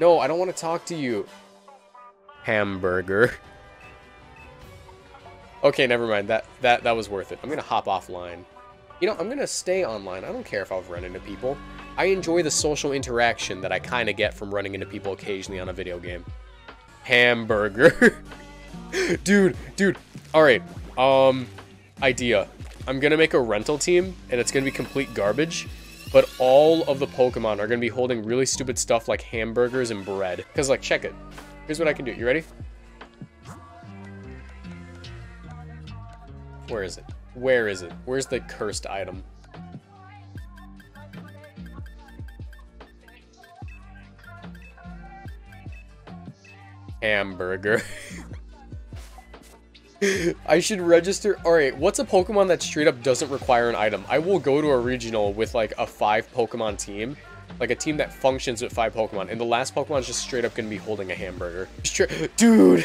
No, I don't want to talk to you. Hamburger. Okay, never mind. That that that was worth it. I'm gonna hop offline. You know, I'm gonna stay online. I don't care if I've run into people. I enjoy the social interaction that I kind of get from running into people occasionally on a video game. Hamburger. dude, dude. All right. Um, idea. I'm gonna make a rental team, and it's gonna be complete garbage. But all of the Pokemon are gonna be holding really stupid stuff like hamburgers and bread. Cause like, check it. Here's what I can do. You ready? Where is it? Where is it? Where's the cursed item? Hamburger. I should register. Alright, what's a Pokemon that straight up doesn't require an item? I will go to a regional with like a five Pokemon team. Like a team that functions with five Pokemon. And the last Pokemon is just straight up going to be holding a hamburger. Dude!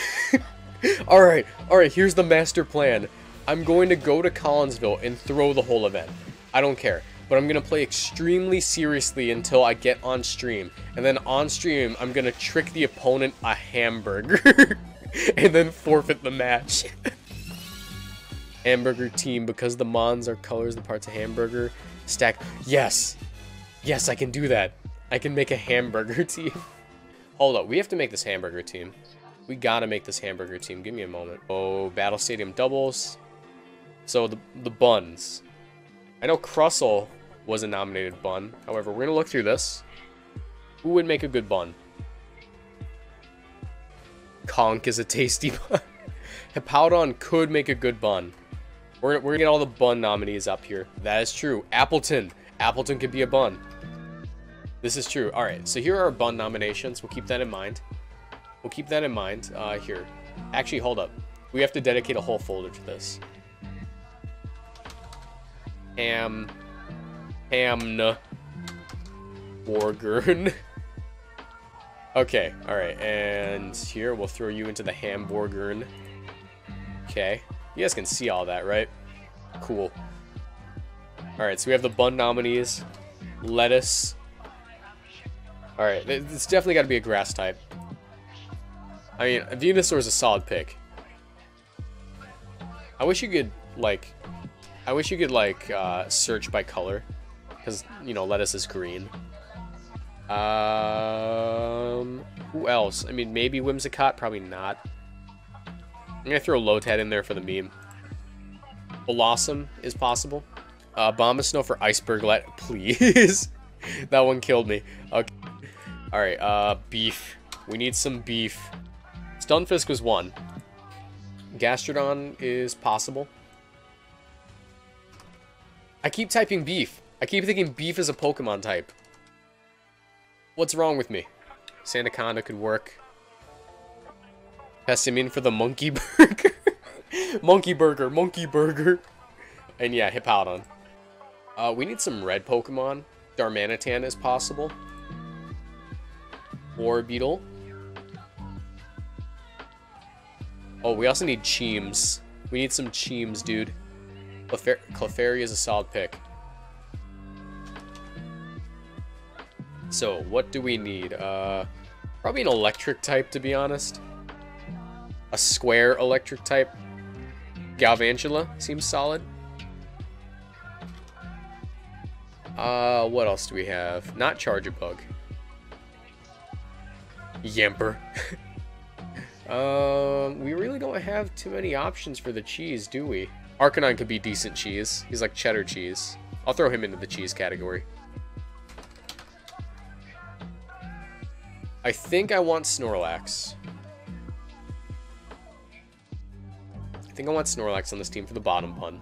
alright, alright, here's the master plan. I'm going to go to Collinsville and throw the whole event. I don't care. But I'm going to play extremely seriously until I get on stream. And then on stream, I'm going to trick the opponent a hamburger. and then forfeit the match. hamburger team, because the Mons are colors, the parts of hamburger. Stack. Yes! Yes, I can do that. I can make a hamburger team. Hold up, we have to make this hamburger team. We gotta make this hamburger team. Give me a moment. Oh, Battle Stadium doubles. So the, the buns. I know Crustle was a nominated bun. However, we're to look through this. Who would make a good bun? Conk is a tasty bun. Hippowdon could make a good bun. We're, we're to get all the bun nominees up here. That is true. Appletun. Appletun could be a bun. This is true. Alright, so here are our bun nominations. We'll keep that in mind. We'll keep that in mind. Uh, here. Actually, hold up. We have to dedicate a whole folder to this. Ham. Hamna. Borgern. okay, alright, and here we'll throw you into the Hamburgern. Okay. You guys can see all that, right? Cool. Alright, so we have the bun nominees. Lettuce. Alright, it's definitely got to be a grass type. I mean, Venusaur is a solid pick. I wish you could, like, I wish you could, like, uh, search by color. Because, you know, lettuce is green. Um, who else? I mean, maybe Whimsicott, probably not. I'm gonna throw Lotad in there for the meme. Bellossom is possible. Uh, Abomasnow for Iceberg let please. that one killed me. Okay. Alright, uh, beef. We need some beef. Stunfisk was one. Gastrodon is possible. I keep typing beef. I keep thinking beef is a Pokemon type. What's wrong with me? Sandaconda could work. Passimian for the monkey burger. monkey burger, monkey burger. And yeah, Hippowdon. Uh, we need some red Pokemon. Darmanitan is possible. Orbeetle. Oh, we also need Cheems. We need some Cheems, dude. Clefairy, Clefairy is a solid pick. So, what do we need? Uh, probably an electric type, to be honest. A square electric type. Galvantula seems solid. Uh, what else do we have? Not Charjabug. Yamper. um, we really don't have too many options for the cheese, do we? Arcanine could be decent cheese. He's like cheddar cheese. I'll throw him into the cheese category. I think I want Snorlax. Think I want Snorlax on this team for the bottom pun.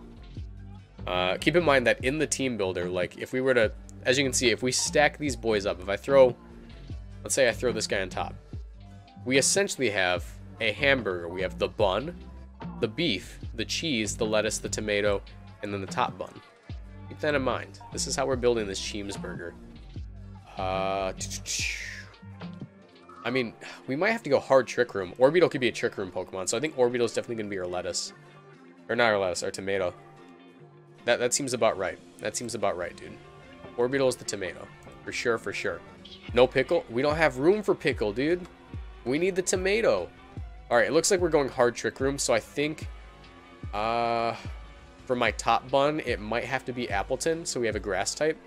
Uh, keep in mind that in the team builder, like, if we were to... As you can see, if we stack these boys up, if I throw... Let's say I throw this guy on top. We essentially have a hamburger. We have the bun, the beef, the cheese, the lettuce, the tomato, and then the top bun. Keep that in mind. This is how we're building this Cheemsburger. Uh, I mean, we might have to go hard Trick Room. Orbeetle could be a Trick Room Pokemon, so I think Orbeetle is definitely going to be our lettuce. Or not our lettuce, our tomato. That, that seems about right. That seems about right, dude. Orbeetle is the tomato. For sure, for sure. No pickle? We don't have room for pickle, dude. We need the tomato. Alright, it looks like we're going hard trick room, so I think... Uh, for my top bun, it might have to be Appletun, so we have a grass type.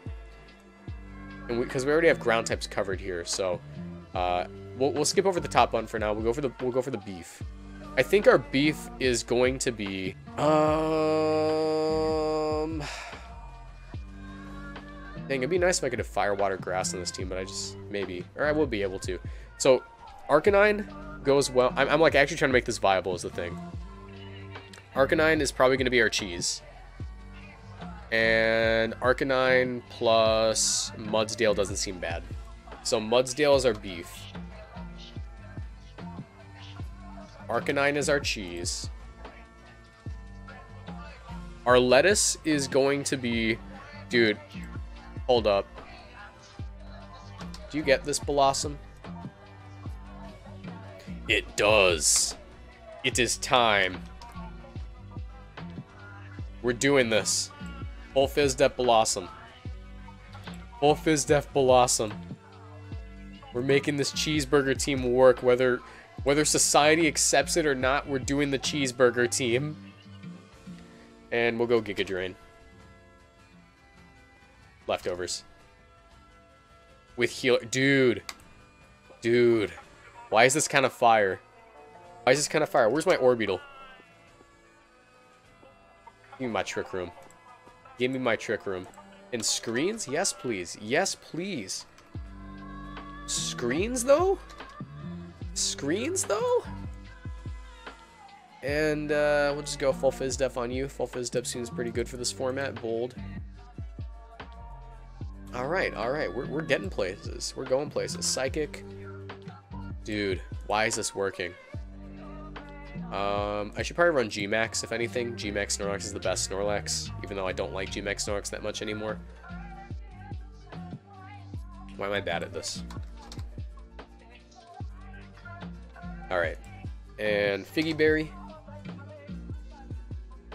And Because we, we, already have ground types covered here, so... Uh, we'll, we'll skip over the top bun for now. We'll go for the we'll go for the beef. I think our beef is going to be um Dang, it'd be nice if I could have fire, water, grass on this team, but I just maybe or I will be able to. So Arcanine goes well. I'm, I'm like actually trying to make this viable is the thing. Arcanine is probably going to be our cheese. And Arcanine plus Mudsdale doesn't seem bad. So Mudsdale is our beef. Arcanine is our cheese. Our lettuce is going to be... Dude, hold up. Do you get this, Bellossom? It does. It is time. We're doing this. Full Fizdef Bellossom. Full Fizdef Bellossom. We're making this cheeseburger team work, whether whether society accepts it or not, we're doing the cheeseburger team. And we'll go Giga Drain. Leftovers. With heal... Dude. Dude. Why is this kind of fire? Why is this kind of fire? Where's my Orbeetle? Give me my Trick Room. Give me my Trick Room. And screens? Yes, please. Yes, please. Screens, though? Screens, though? And uh, we'll just go full Fizdef on you. Full Fizdef seems pretty good for this format. Bold. Alright, alright. We're, we're getting places. We're going places. Psychic. Dude, why is this working? Um, I should probably run Gmax, if anything. Gmax Snorlax is the best Snorlax, even though I don't like Gmax Snorlax that much anymore. Why am I bad at this? Alright. And Figgy Berry.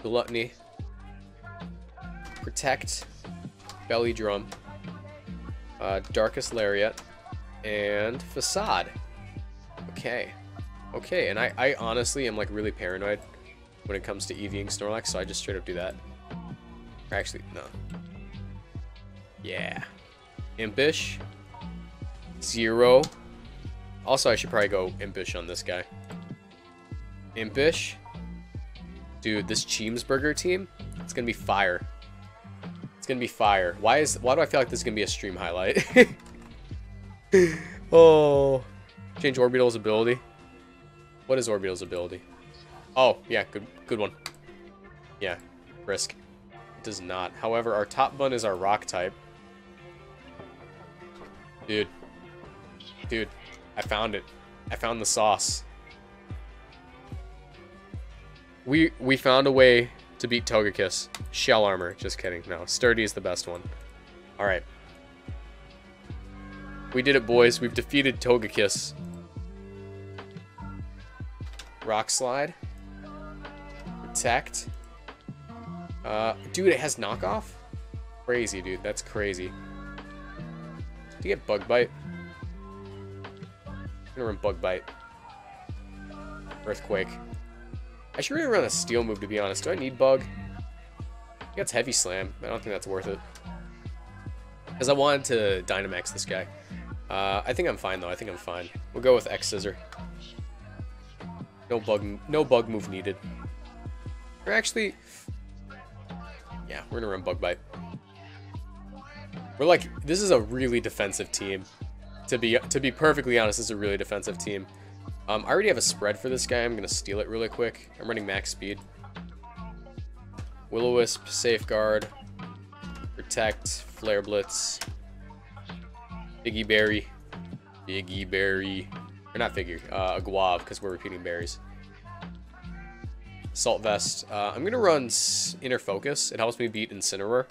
Gluttony. Protect. Belly Drum. Uh, Darkest Lariat. And Facade. Okay. Okay, and I, I honestly am like really paranoid when it comes to EVing Snorlax, so I just straight up do that. Actually, no. Yeah. Impish. Zero. Also, I should probably go Impish on this guy. Impish. Dude, this Cheemsburger team, it's gonna be fire. It's gonna be fire. Why is why do I feel like this is gonna be a stream highlight? oh. Change Orbeetle's ability. What is Orbeetle's ability? Oh, yeah, good good one. Yeah, risk. It does not. However, our top bun is our rock type. Dude. Dude, I found it. I found the sauce. We we found a way to beat Togekiss. Shell armor. Just kidding. No, Sturdy is the best one. Alright. We did it, boys. We've defeated Togekiss. Rock Slide. Protect. Uh, dude, it has knockoff? Crazy, dude. That's crazy. Did you get Bug Bite? Gonna run Bug Bite. Earthquake. I should really run a Steel move, to be honest. Do I need Bug? It's Heavy Slam. I don't think that's worth it. Because I wanted to Dynamax this guy. Uh, I think I'm fine, though. I think I'm fine. We'll go with X Scissor. No bug, no bug move needed. We're actually, yeah, we're gonna run Bug Bite. We're like, this is a really defensive team to be to be perfectly honest, this is a really defensive team. Um, I already have a spread for this guy. I'm going to steal it really quick. I'm running max speed. Will-O-Wisp, Safeguard, Protect, Flare Blitz, Figgy Berry, Figgy Berry, or not Figgy, uh, Aguav, because we're repeating berries. Salt Vest. Uh, I'm going to run Inner Focus. It helps me beat Incineroar.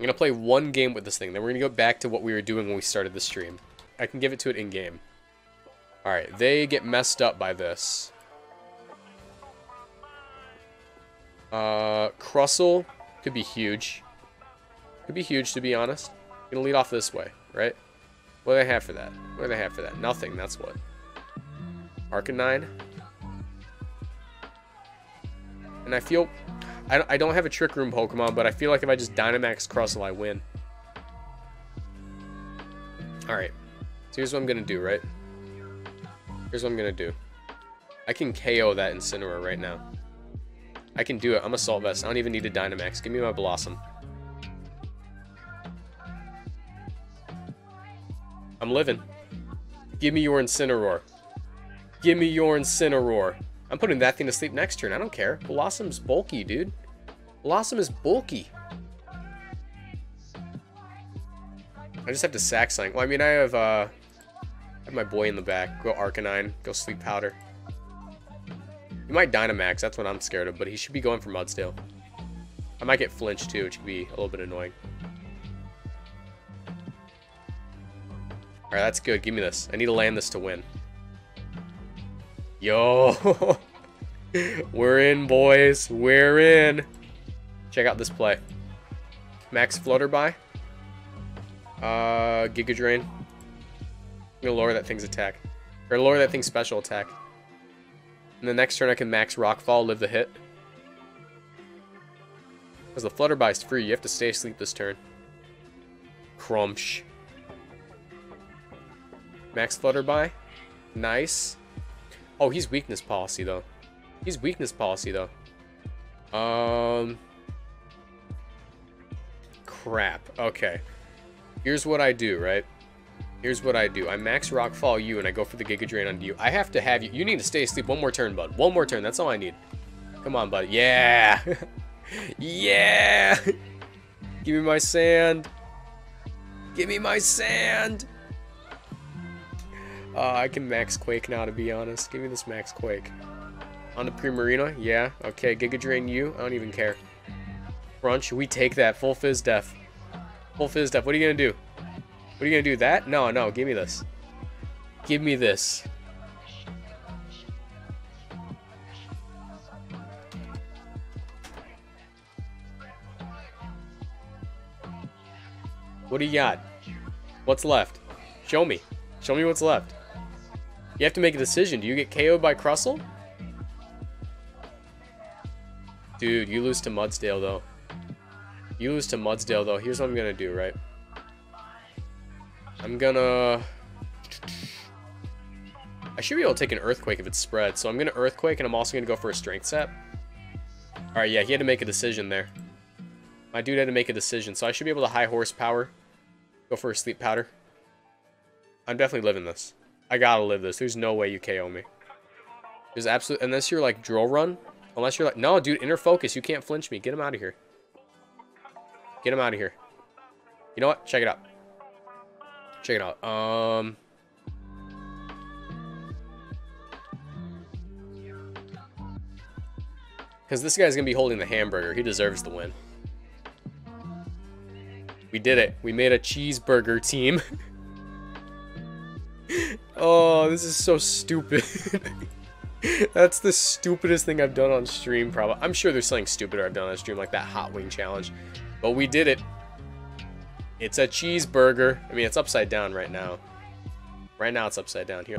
I'm going to play one game with this thing. Then we're going to go back to what we were doing when we started the stream. I can give it to it in-game. Alright, they get messed up by this. Uh, Crustle could be huge. Could be huge, to be honest. Gonna lead off this way, right? What do they have for that? What do they have for that? Nothing, that's what. Arcanine. And I feel... I, don't have a Trick Room Pokemon, but I feel like if I just Dynamax Crustle, I win. Alright. So here's what I'm gonna do, right? Here's what I'm gonna do. I can KO that Incineroar right now. I can do it. I'm Assault Vest. I don't even need a Dynamax. Give me my Bellossom. I'm living. Give me your Incineroar. Give me your Incineroar. I'm putting that thing to sleep next turn. I don't care. Bellossom's bulky, dude. Bellossom is bulky. I just have to sack something. Well, I mean, I have, uh... I have my boy in the back. Go Arcanine. Go Sleep Powder. He might Dynamax. That's what I'm scared of. But he should be going for Mudsdale. I might get flinched, too, which could be a little bit annoying. Alright, that's good. Give me this. I need to land this to win. Yo! We're in, boys. We're in. Check out this play. Max Flutterby. Uh, Giga Drain. I'm gonna lower that thing's attack. Or lower that thing's special attack. And the next turn I can max Rockfall, live the hit. Because the Flutterby is free, you have to stay asleep this turn. Crumsh. Max Flutterby. Nice. Oh, he's weakness policy, though. He's weakness policy, though. Um... Crap. Okay. Here's what I do, right? Here's what I do. I max Rockfall you, and I go for the Giga Drain on you. I have to have you. You need to stay asleep one more turn, bud. One more turn. That's all I need. Come on, bud. Yeah! yeah! Give me my sand. Give me my sand! Uh, I can max Quake now, to be honest. Give me this max Quake. On the Primarina? Yeah. Okay, Giga Drain you? I don't even care. Crunch, we take that. Full Fizz Def. Full Fizz Def. What are you going to do? What are you going to do? That? No, no. Give me this. Give me this. What do you got? What's left? Show me. Show me what's left. You have to make a decision. Do you get KO'd by Crustle? Dude, you lose to Mudsdale, though. You lose to Mudsdale, though. Here's what I'm going to do, right? I'm gonna... I should be able to take an Earthquake if it's spread. So I'm going to Earthquake, and I'm also going to go for a Strength Sap. Alright, yeah, he had to make a decision there. My dude had to make a decision, so I should be able to high horsepower. Go for a Sleep Powder. I'm definitely living this. I gotta live this. There's no way you KO me. There's absolute unless you're like drill run. Unless you're like no, dude, inner focus. You can't flinch me. Get him out of here. Get him out of here. You know what? Check it out. Check it out. Um. Because this guy's going to be holding the hamburger. He deserves the win. We did it. We made a cheeseburger team. Oh, this is so stupid. That's the stupidest thing I've done on stream, probably. I'm sure there's something stupider I've done on stream, like that hot wing challenge. But we did it. It's a cheeseburger. I mean, it's upside down right now. Right now, it's upside down. Here.